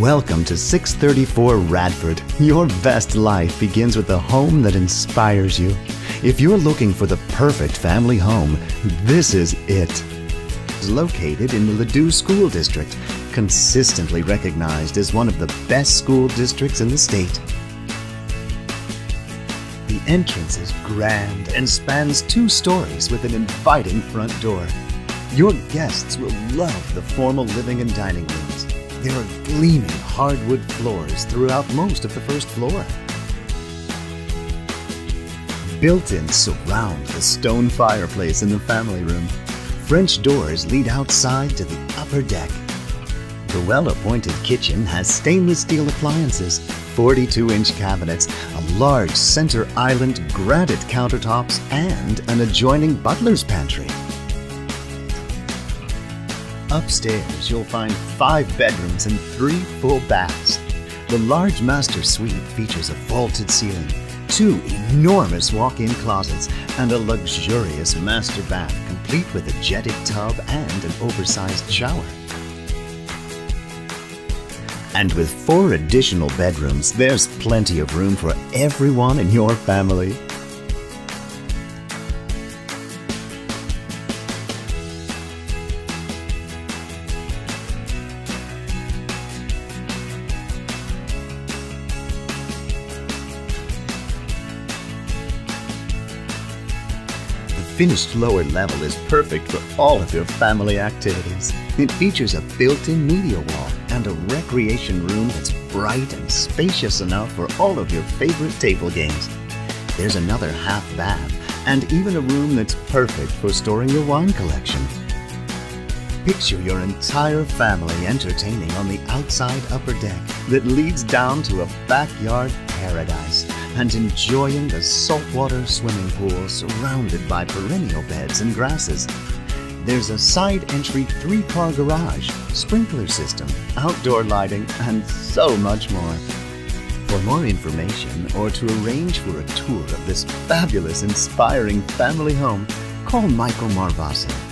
Welcome to 634 Radford. Your best life begins with a home that inspires you. If you're looking for the perfect family home, this is it. It's located in the Ladue School District, consistently recognized as one of the best school districts in the state. The entrance is grand and spans two stories with an inviting front door. Your guests will love the formal living and dining rooms. There are gleaming hardwood floors throughout most of the first floor. Built-ins surround the stone fireplace in the family room. French doors lead outside to the upper deck. The well-appointed kitchen has stainless steel appliances, 42-inch cabinets, a large center island granite countertops, and an adjoining butler's pantry. Upstairs, you'll find five bedrooms and three full baths. The large master suite features a vaulted ceiling, two enormous walk-in closets, and a luxurious master bath complete with a jetted tub and an oversized shower. And with four additional bedrooms, there's plenty of room for everyone in your family. Finished lower level is perfect for all of your family activities. It features a built-in media wall and a recreation room that's bright and spacious enough for all of your favorite table games. There's another half bath and even a room that's perfect for storing your wine collection. Picture your entire family entertaining on the outside upper deck that leads down to a backyard paradise and enjoying the saltwater swimming pool surrounded by perennial beds and grasses. There's a side entry three car garage, sprinkler system, outdoor lighting, and so much more. For more information or to arrange for a tour of this fabulous, inspiring family home, call Michael Marvaso